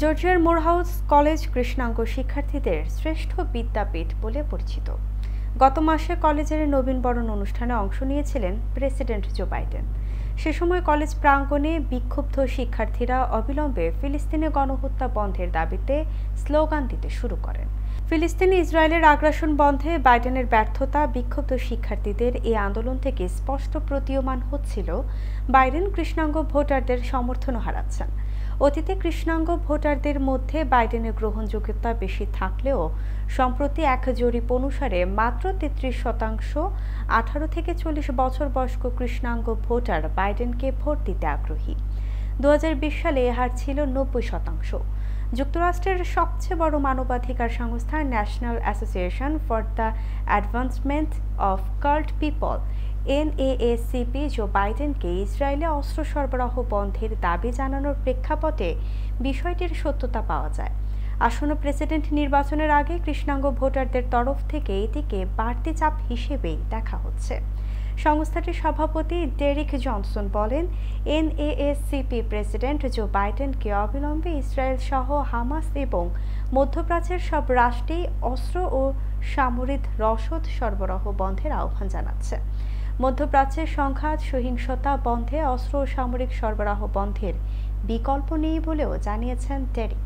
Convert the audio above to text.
জর্জিয়ার Morehouse college কৃষ্ণাঙ্গ শিক্ষার্থীদের শ্রেষ্ঠ বিদ্যাপীঠ বলে পরিচিত। গত মাসে কলেজের নবীনবরণ অনুষ্ঠানে অংশ নিয়েছিলেন প্রেসিডেন্ট জো বাইডেন। সে সময় কলেজ প্রাঙ্গণে বিক্ষুব্ধ শিক্ষার্থীরা অবিলম্বে ফিলিস্তিনে গণহত্যা বন্ধের দাবিতে স্লোগান দিতে শুরু করেন। ফিলিস্তিনি ইসরায়েলের আগ্রাসন বন্ধে বাইডেনের ব্যর্থতা বিক্ষুব্ধ শিক্ষার্থীদের এই আন্দোলন থেকে স্পষ্ট প্রতীয়মান হচ্ছিল বাইডেন কৃষ্ণাঙ্গ ভোটারদের সমর্থনও হারাচ্ছেন। অতীতে কৃষ্ণাঙ্গ ভোটারদের মধ্যে বাইডেনের গ্রহণযোগ্যতা বেশি থাকলেও সম্প্রতি এক জরিপ অনুসারে মাত্র তেত্রিশ শতাংশ, আঠারো থেকে চল্লিশ বছর বয়স্ক কৃষ্ণাঙ্গ ভোটার বাইডেনকে ভোট দিতে আগ্রহী। দু হাজার বিশ সালে এ হার ছিল নব্বই শতাংশ। যুক্তরাষ্ট্রের সবচেয়ে বড় মানবাধিকার সংস্থা national association for the advancement of coloured people, NAACP, Joe বাইডেনকে ইসরায়েলে অস্ত্র সরবরাহ বন্ধের দাবি জানানোর প্রেক্ষাপটে বিষয়টির সত্যতা পাওয়া যায়। আসন্ন প্রেসিডেন্ট নির্বাচনের আগে কৃষ্ণাঙ্গ ভোটারদের তরফ থেকে এটিকে বাড়তি চাপ হিসেবেই দেখা হচ্ছে। সংস্থাটির সভাপতি ডেরিক জনসন বলেন, এনএএসসিপি প্রেসিডেন্ট জো বাইডেনকে অবিলম্বে ইসরায়েল সহ হামাস এবং মধ্যপ্রাচ্যের সব রাষ্ট্রেই অস্ত্র ও সামরিক রসদ সরবরাহ বন্ধের আহ্বান জানাচ্ছে। মধ্যপ্রাচ্যের সংঘাত, সহিংসতা বন্ধে অস্ত্র ও সামরিক সরবরাহ বন্ধের বিকল্প নেই বলেও জানিয়েছেন ডেরিক।